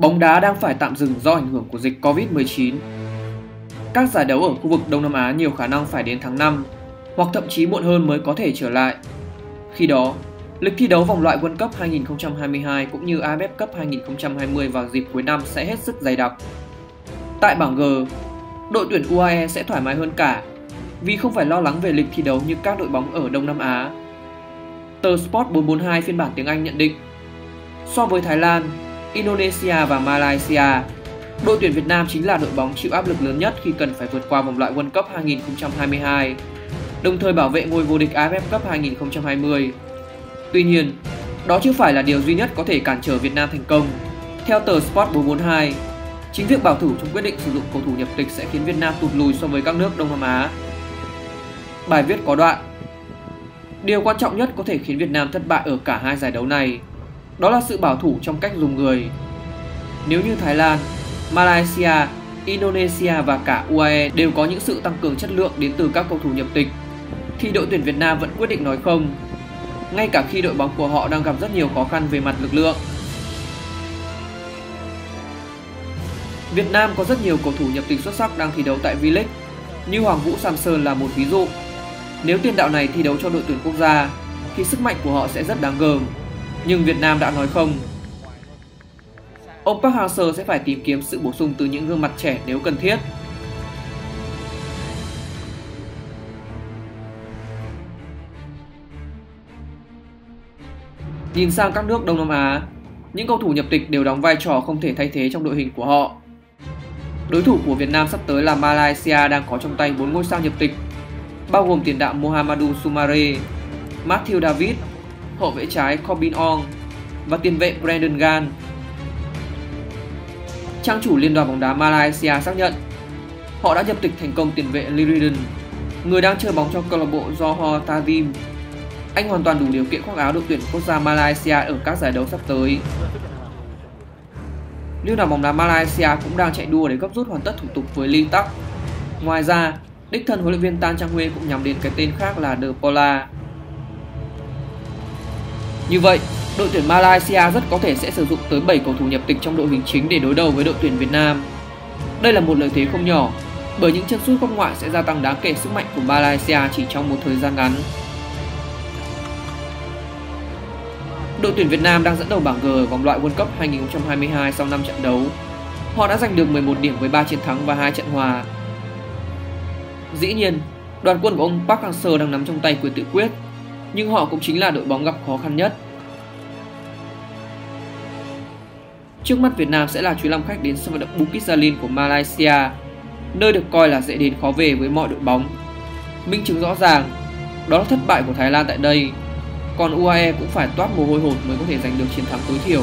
Bóng đá đang phải tạm dừng do ảnh hưởng của dịch Covid-19. Các giải đấu ở khu vực Đông Nam Á nhiều khả năng phải đến tháng 5 hoặc thậm chí muộn hơn mới có thể trở lại. Khi đó, lịch thi đấu vòng loại World Cup 2022 cũng như AFF Cup 2020 vào dịp cuối năm sẽ hết sức dày đặc. Tại bảng G, đội tuyển UAE sẽ thoải mái hơn cả vì không phải lo lắng về lịch thi đấu như các đội bóng ở Đông Nam Á. Tờ Sport 442 phiên bản tiếng Anh nhận định, so với Thái Lan, Indonesia và Malaysia, đội tuyển Việt Nam chính là đội bóng chịu áp lực lớn nhất khi cần phải vượt qua vòng loại World Cup 2022, đồng thời bảo vệ ngôi vô địch AFF Cup 2020. Tuy nhiên, đó chưa phải là điều duy nhất có thể cản trở Việt Nam thành công. Theo tờ Sport 442, chính việc bảo thủ trong quyết định sử dụng cầu thủ nhập tịch sẽ khiến Việt Nam tụt lùi so với các nước Đông Nam Á. Bài viết có đoạn Điều quan trọng nhất có thể khiến Việt Nam thất bại ở cả hai giải đấu này đó là sự bảo thủ trong cách dùng người. Nếu như Thái Lan, Malaysia, Indonesia và cả UAE đều có những sự tăng cường chất lượng đến từ các cầu thủ nhập tịch, thì đội tuyển Việt Nam vẫn quyết định nói không, ngay cả khi đội bóng của họ đang gặp rất nhiều khó khăn về mặt lực lượng. Việt Nam có rất nhiều cầu thủ nhập tịch xuất sắc đang thi đấu tại V-League, như Hoàng Vũ Samson là một ví dụ. Nếu tiền đạo này thi đấu cho đội tuyển quốc gia, thì sức mạnh của họ sẽ rất đáng gờm nhưng Việt Nam đã nói không. Ông Park Hang-seo sẽ phải tìm kiếm sự bổ sung từ những gương mặt trẻ nếu cần thiết. Nhìn sang các nước Đông Nam Á, những cầu thủ nhập tịch đều đóng vai trò không thể thay thế trong đội hình của họ. Đối thủ của Việt Nam sắp tới là Malaysia đang có trong tay 4 ngôi sao nhập tịch, bao gồm tiền đạo Mohamadu Sumare, Matthew David hậu vệ trái Corbin Ong và tiền vệ Brandon Gan. Trang chủ Liên đoàn bóng đá Malaysia xác nhận họ đã nhập tịch thành công tiền vệ Liridan, người đang chơi bóng cho câu lạc bộ Johor Tazim. Anh hoàn toàn đủ điều kiện khoác áo đội tuyển quốc gia Malaysia ở các giải đấu sắp tới. Liên đoàn bóng đá Malaysia cũng đang chạy đua để gấp rút hoàn tất thủ tục với Lee Tắc. Ngoài ra, đích thân huấn luyện viên Tan Chang Hue cũng nhắm đến cái tên khác là De Pola, như vậy, đội tuyển Malaysia rất có thể sẽ sử dụng tới 7 cầu thủ nhập tịch trong đội hình chính để đối đầu với đội tuyển Việt Nam. Đây là một lợi thế không nhỏ, bởi những chân sút góc ngoại sẽ gia tăng đáng kể sức mạnh của Malaysia chỉ trong một thời gian ngắn. Đội tuyển Việt Nam đang dẫn đầu bảng G ở vòng loại World Cup 2022 sau 5 trận đấu. Họ đã giành được 11 điểm với 3 chiến thắng và 2 trận hòa. Dĩ nhiên, đoàn quân của ông Park Hang-seo đang nắm trong tay quyền tự quyết nhưng họ cũng chính là đội bóng gặp khó khăn nhất. Trước mắt Việt Nam sẽ là chuyến làm khách đến sân vận động Bukit Jalil của Malaysia, nơi được coi là dễ đến khó về với mọi đội bóng. Minh chứng rõ ràng, đó là thất bại của Thái Lan tại đây, còn UAE cũng phải toát mồ hôi hột mới có thể giành được chiến thắng tối thiểu